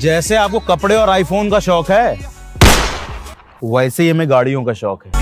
जैसे आपको कपड़े और आईफोन का शौक है, वैसे ही हमें गाड़ियों का शौक है।